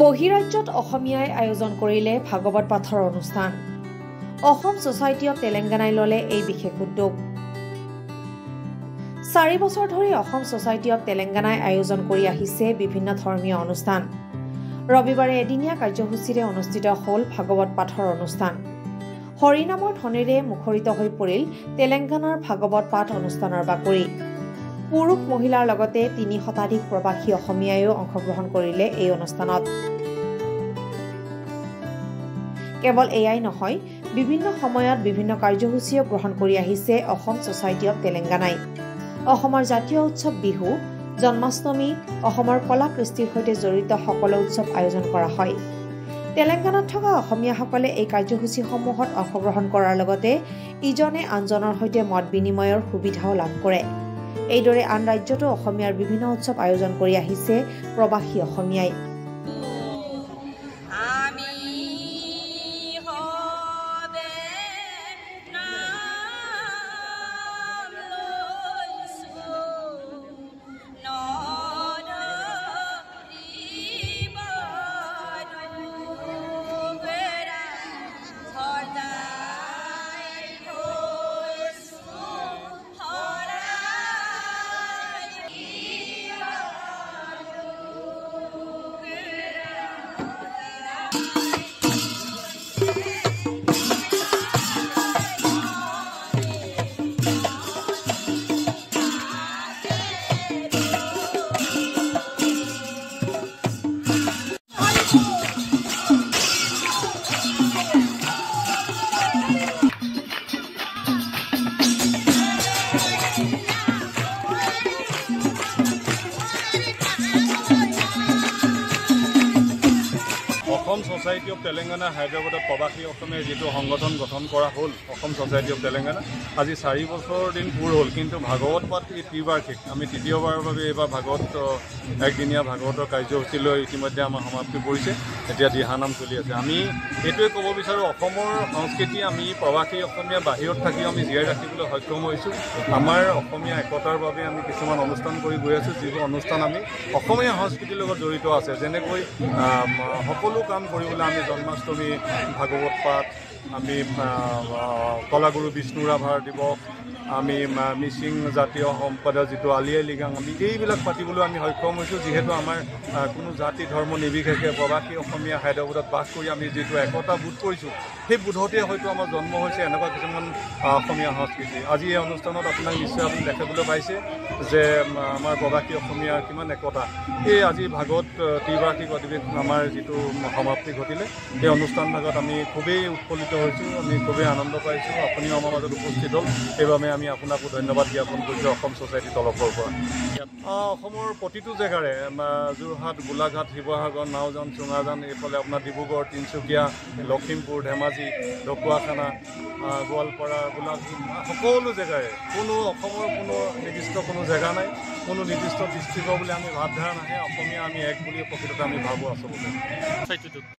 বহিৰাজ্যত অসমীয়াই আয়োজন কৰিলে ভাগৱত পাঠৰ অনুষ্ঠান। অসম ছ'চাইটি অৱ তেলেংগানাই ল'লে এই বিশেষ উদ্যোগ। চাৰি বছৰ ধৰি অসম ছ'চাইটি অৱ তেলেংগানাই আয়োজন কৰি আহিছে বিভিন্ন ধৰ্মীয় অনুষ্ঠান। ৰবিবাৰে এদিনীয়া কাৰ্যসূচীৰে অনুষ্ঠিত হ'ল ভাগৱত পাঠৰ অনুষ্ঠান। হৰিনামৰ ধ্বনিৰে মুখৰিত হৈ পৰিল তেলেংগানাৰ ভাগৱত পাঠ অনুষ্ঠানৰ বাকৰি। পুৰুষ মহিলাৰ লগতে তিনি শতাধিক প্ৰৱাসী অসমীয়াইও অংশগ্ৰহণ কৰিলে এই অনুষ্ঠানত। কেৱল এয়াই নহয় বিভিন্ন সময়ত বিভিন্ন কাৰ্যসূচীও গ্ৰহণ কৰি আহিছে অসম ছ'চাইটি অৱ তেলেংগানাই অসমৰ জাতীয় উৎসৱ বিহু জন্মাষ্টমী অসমৰ কলা কৃষ্টিৰ সৈতে জড়িত সকলো উৎসৱ আয়োজন কৰা হয়। তেলেংগানাত থকা অসমীয়াসকলে এই কাৰ্যসূচীসমূহত অংশগ্ৰহণ কৰাৰ লগতে ইজনে আনজনৰ সৈতে মত বিনিময়ৰ সুবিধাও লাভ কৰে। এইদৰে আন ৰাজ্যতো অসমীয়াৰ বিভিন্ন উৎসৱ আয়োজন কৰি আহিছে প্ৰৱাসী অসমীয়াই। অসম ছ'চাইটি অৱ তেলেংগানা হায়দৰাবাদত প্ৰৱাসী অসমীয়া যিটো সংগঠন গঠন কৰা হ'ল অসম ছ'চাইটি অৱ তেলেংগানা আজি চাৰি বছৰ দিন পূৰ হ'ল। কিন্তু ভাগৱত পাঠ এই ত্ৰিবাৰ্ষিক আমি তৃতীয়বাৰৰ বাবে এইবাৰ ভাগৱত একদিনীয়া ভাগৱতৰ কাৰ্যসূচীলৈ ইতিমধ্যে আমাৰ সমাপ্তি পৰিছে। এতিয়া দিহানাম চলি আছে। আমি এইটোৱে ক'ব বিচাৰোঁ অসমৰ সংস্কৃতি আমি প্ৰৱাসী অসমীয়া বাহিৰত থাকি আমি জীয়াই ৰাখিবলৈ সক্ষম হৈছোঁ। আমাৰ অসমীয়া একতাৰ বাবে আমি কিছুমান অনুষ্ঠান কৰি গৈ আছোঁ। যিবোৰ অনুষ্ঠান আমি অসমীয়া সংস্কৃতিৰ লগত জড়িত আছে। যেনেকৈ সকলো কাম কৰিবলৈ আমি জন্মাষ্টমী ভাগৱত পাঠ। আমি কলাগুৰু বিষ্ণু ৰাভাৰ দিৱস আমি মিচিং জাতীয় সম্প্ৰদায়ৰ যিটো আলি আই লৃগাং আমি এইবিলাক পাতিবলৈ আমি সক্ষম হৈছোঁ যিহেতু আমাৰ কোনো জাতি ধৰ্ম নিৰ্বিশেষে প্ৰৱাসী অসমীয়া হায়দৰাবাদত বাস কৰি আমি যিটো একতা বোধ কৰিছোঁ সেই বোধতে হয়তো আমাৰ জন্ম হৈছে এনেকুৱা কিছুমান অসমীয়া সংস্কৃতি। আজি এই অনুষ্ঠানত আপোনাক নিশ্চয় আপুনি দেখিবলৈ পাইছে যে আমাৰ প্ৰৱাসী অসমীয়াৰ কিমান একতা। এই আজি ভাগত ত্ৰিবাৰ্ষিক অধিৱেশন আমাৰ যিটো সমাপ্তি ঘটিলে এই অনুষ্ঠান ভাগত আমি খুবেই উৎফুল্লিত হৈছোঁ আমি খুবেই আনন্দ পাইছোঁ আপুনিও আমাৰ মাজত উপস্থিত হ'ল সেইবাবে আমি আপোনাকো ধন্যবাদ জ্ঞাপন কৰিছোঁ অসম ছ'চাইটিৰ তৰফৰ পৰা। আ, অসমৰ প্ৰতিটো জেগাৰে যোৰহাট গোলাঘাট শিৱসাগৰ নাওজান চুঙাজান এইফালে আপোনাৰ ডিব্ৰুগড় তিনিচুকীয়া লখিমপুৰ ধেমাজি ঢকুৱাখানা গোৱালপাৰা গোলাঘাট সকলো জেগাৰে কোনো অসমৰ কোনো নিৰ্দিষ্ট কোনো জেগা নাই কোনো নিৰ্দিষ্ট ডিষ্ট্ৰিক্টৰ বুলি আমি ভাৱধাৰা নাহে অসমীয়া আমি এক বুলি প্ৰকৃততে আমি ভাবোঁ আচলতে।